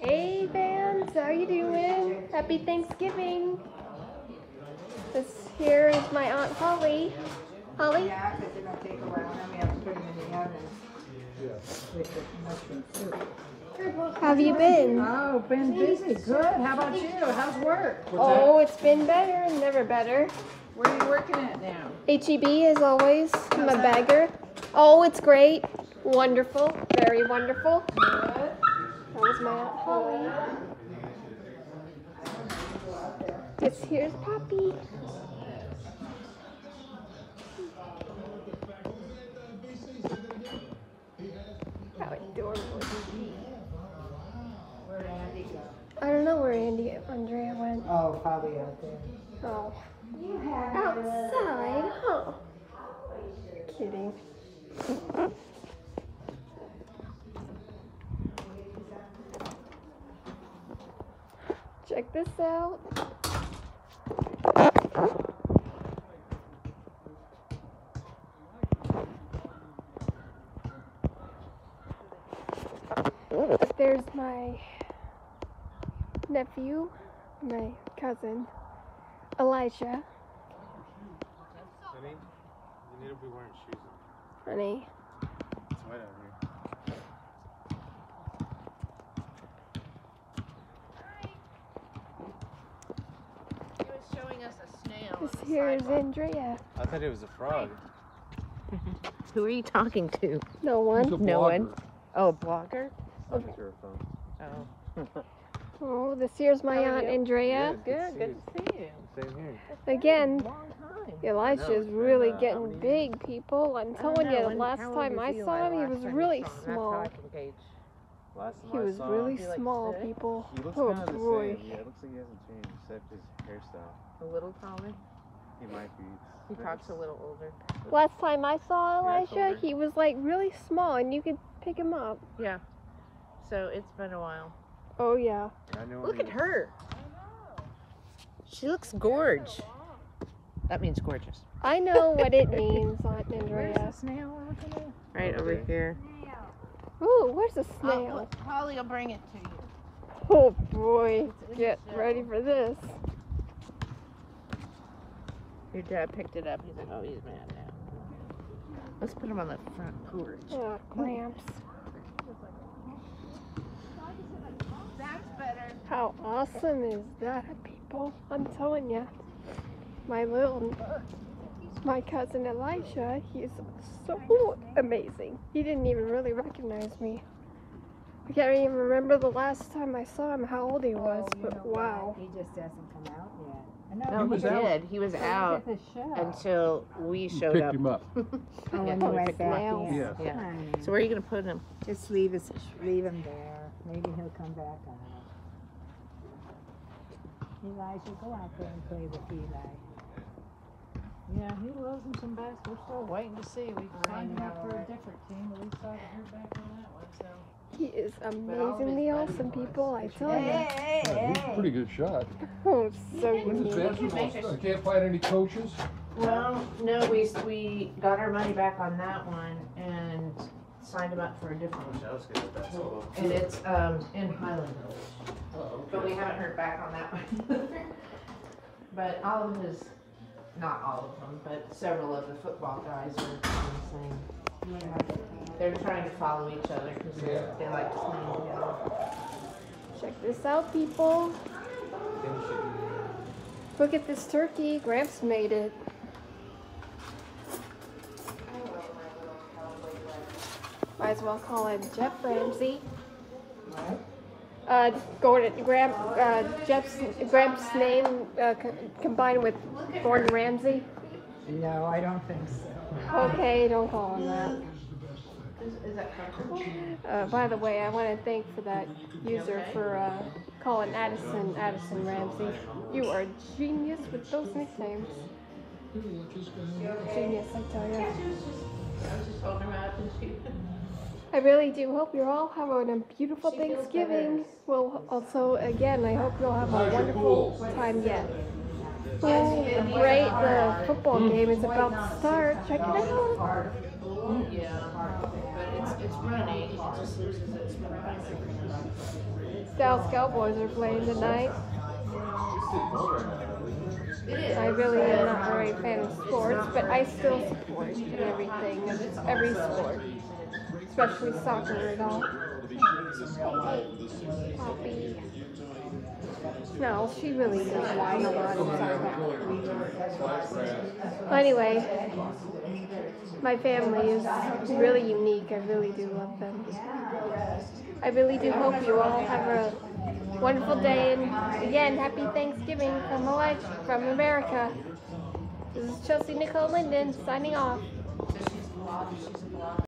Hey, fans, how are you doing? Happy Thanksgiving. This here is my Aunt Holly. Holly? Yeah, because they're gonna take a while, then we have to put them in the oven with the mushroom soup. How have you been? Oh, been busy, good, how about you, how's work? Oh, it's been better and never better. Where are you working at now? HEB as always. I'm a bagger. Oh, it's great. Wonderful. Very wonderful. Good. That was my Aunt Holly. This here's Poppy. How adorable is he? Where'd Andy go? I don't know where Andy Andrea went. Oh, probably out there. Oh. Outside, huh? Kidding. Check this out. There's my nephew, my cousin, Elijah. Honey, you need to be wearing shoes. Honey, It's wet out here. He was showing us a snail. on this here is. Andrea. I thought it was a frog. Who are you talking to? No one. No one. Oh, a blogger? Talking to her phone. Oh. Oh, this here's my aunt you? Andrea. Good, good to see you. Same here. Again, Long time. Elijah's it's really uh, getting many years? big, people. I'm telling you, the last time I saw him, he was really saw him? That's small. how I can gauge. Last time He was really him, He, like, small, people. he looks Oh kind of the boy. same. Yeah, it looks like he hasn't changed except his hairstyle. A little taller. He might be. He Maybe talks a little older. Last time I saw Yeah, Elijah, older. he was like really small, and you could pick him up. Yeah. So it's been a while. Oh yeah. I know Look he at was- her. She looks gorge. That means gorgeous. I know what it means, Aunt Where's Andrea. the snail we're looking at? Right over Okay. here. Ooh, where's the Oh, snail? look, Holly will bring it to you. Oh boy, get ready for this. Your dad picked it up. He's like, oh, he's mad now. Let's put him on the front porch. Oh, clamps. That's better. How awesome is that, people? I'm telling you. My little, my cousin Elisha, he's so amazing. He didn't even really recognize me. I can't even remember the last time I saw him, how old he was, Oh, but know what? wow. He just hasn't come out yet. I know, No, he was out. did. He was out Look at the show. until we showed Picked up. him up. Oh, Yeah, when we went picked him up. in. Yes. Yeah. Honey, So where are you gonna put him? Just leave us, leave him there. Maybe he'll come back out. Elijah, go out there and play with Eli. Yeah, he loves him some bass. We're still waiting to see. We signed him up for a different team, but we still haven't back on that one. So He is all of his amazingly awesome, people, I tell Hey, you. hey, Yeah, he's a pretty good shot. Oh, so good. his unique. basketball? I can't find any coaches. Well, no, we we got our money back on that one and signed him up for a different one. I was good at basketball. And it's um in Highland Village. But we haven't heard back on that one. but all of his, not all of them, but several of the football guys are the same. They're trying to follow each other because they, they like to play together. Check this out, people. Look at this turkey. Gramps made it. Might as well call him Jeff Ramsey. Uh, Gordon, Gram, uh, Jeff's, Gramps' name uh, co- combined with Gordon Ramsay. No, I don't think so. Okay, don't call him that. Uh, by the way, I want to thank for that user for uh, calling Addison Addison Ramsey. You are genius with those nicknames. Genius, I tell you. I really do hope you're all having a beautiful Thanksgiving. Well, also, again, I hope you'll have a wonderful time yet. Oh, great, the football game is about to start. Check it out. Yeah, but it's it's running, it just loses its momentum. Dallas Cowboys are playing tonight. I really am not a very fan of sports, but I still support everything, and every sport, especially soccer and all. Poppy. No, she really is lying a lot. That. Well, anyway, my family is really unique. I really do love them. I really do hope you all have a wonderful day and again, happy Thanksgiving from Elijah, from America. This is Chelsey Nicole Linden signing off.